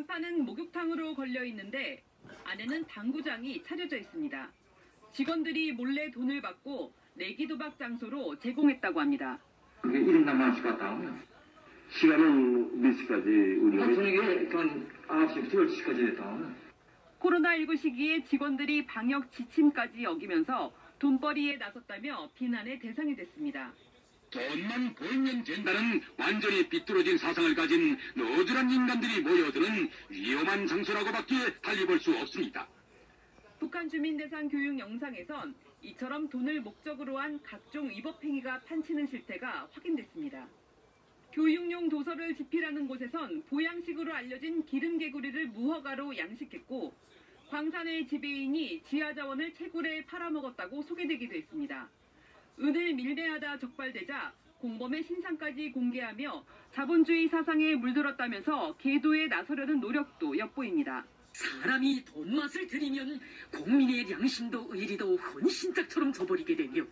간판은 목욕탕으로 걸려 있는데 안에는 당구장이 차려져 있습니다. 직원들이 몰래 돈을 받고 내기 도박 장소로 제공했다고 합니다. 그게 1인당 만원씩 갔다 시간은 몇 시까지 운영이? 저녁에 한 9시부터 10시까지 됐다 오면 코로나19 시기에 직원들이 방역 지침까지 어기면서 돈벌이에 나섰다며 비난의 대상이 됐습니다. 돈만 벌면 된다는 완전히 비뚤어진 사상을 가진 너드란 인간들이 모여드는 위험한 장소라고밖에 달리 볼 수 없습니다. 북한 주민 대상 교육 영상에선 이처럼 돈을 목적으로 한 각종 위법 행위가 판치는 실태가 확인됐습니다. 교육용 도서를 집필하는 곳에선 보양식으로 알려진 기름개구리를 무허가로 양식했고 광산의 지배인이 지하 자원을 채굴에 팔아먹었다고 소개되기도 했습니다. 은을 밀매하다 적발되자 공범의 신상까지 공개하며 자본주의 사상에 물들었다면서 계도에 나서려는 노력도 엿보입니다. 사람이 돈 맛을 들이면 국민의 양심도 의리도 헌신짝처럼 져버리게 되며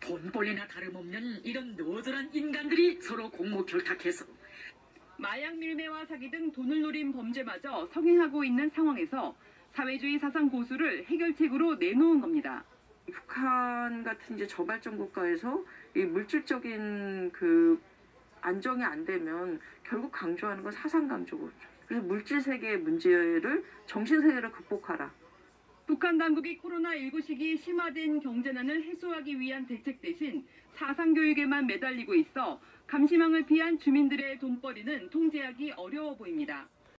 돈벌레나 다름없는 이런 너절한 인간들이 서로 공모 결탁해서 마약 밀매와 사기 등 돈을 노린 범죄마저 성행하고 있는 상황에서 사회주의 사상 고수를 해결책으로 내놓은 겁니다. 북한 같은 이제 저발전 국가에서 이 물질적인 그 안정이 안 되면 결국 강조하는 건 사상 강조거든요. 그래서 물질 세계의 문제를 정신 세계로 극복하라. 북한 당국이 코로나19 시기 심화된 경제난을 해소하기 위한 대책 대신 사상 교육에만 매달리고 있어 감시망을 피한 주민들의 돈벌이는 통제하기 어려워 보입니다.